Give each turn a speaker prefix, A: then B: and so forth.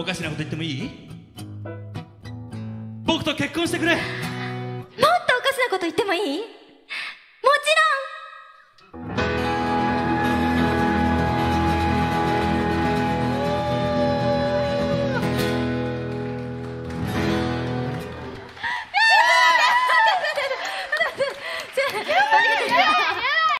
A: おかしなこと言ってもいい？僕と結婚してくれ。
B: もっとおかしなこと言ってもいい？